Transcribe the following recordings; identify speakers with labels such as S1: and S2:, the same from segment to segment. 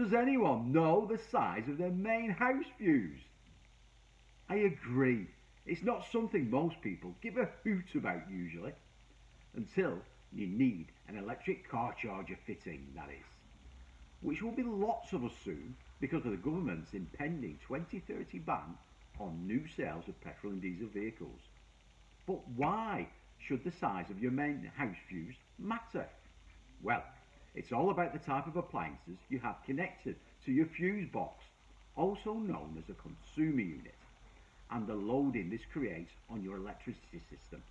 S1: Does anyone know the size of their main house fuse? I agree, it's not something most people give a hoot about usually, until you need an electric car charger fitting, that is, which will be lots of us soon because of the government's impending 2030 ban on new sales of petrol and diesel vehicles. But why should the size of your main house fuse matter? Well, it's all about the type of appliances you have connected to your fuse box, also known as a consumer unit, and the loading this creates on your electricity system.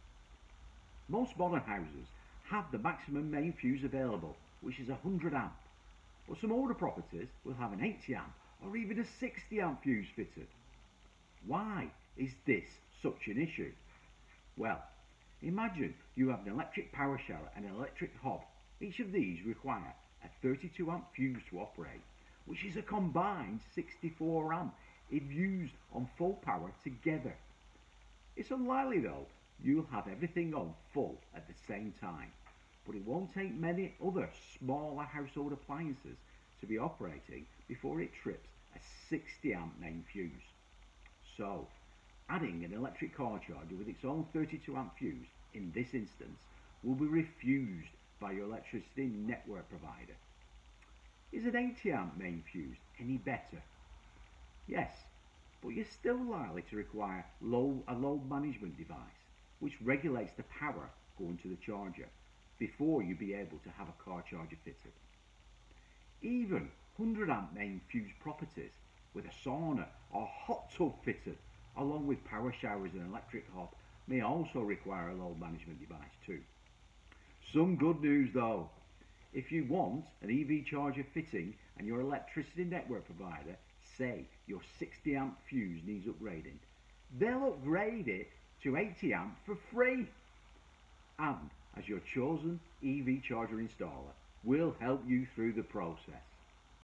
S1: Most modern houses have the maximum main fuse available, which is 100 amp, but some older properties will have an 80 amp or even a 60 amp fuse fitted. Why is this such an issue? Well, imagine you have an electric power shower and an electric hob each of these require a 32 amp fuse to operate, which is a combined 64 amp if used on full power together. It's unlikely though you'll have everything on full at the same time, but it won't take many other smaller household appliances to be operating before it trips a 60 amp main fuse. So, adding an electric car charger with its own 32 amp fuse in this instance will be refused by your electricity network provider. Is an 80 amp main fuse any better? Yes, but you're still likely to require low, a load management device which regulates the power going to the charger before you be able to have a car charger fitted. Even 100 amp main fuse properties with a sauna or hot tub fitted along with power showers and electric hob may also require a load management device too. Some good news though. If you want an EV charger fitting and your electricity network provider say your 60 amp fuse needs upgrading, they'll upgrade it to 80 amp for free. And as your chosen EV charger installer, we'll help you through the process.